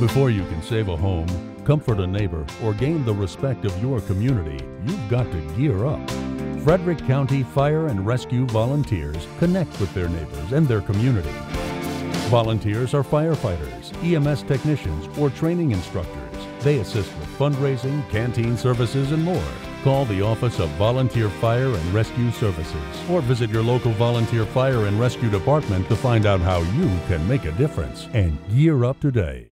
Before you can save a home, comfort a neighbor, or gain the respect of your community, you've got to gear up. Frederick County Fire and Rescue volunteers connect with their neighbors and their community. Volunteers are firefighters, EMS technicians, or training instructors. They assist with fundraising, canteen services, and more. Call the Office of Volunteer Fire and Rescue Services or visit your local volunteer fire and rescue department to find out how you can make a difference and gear up today.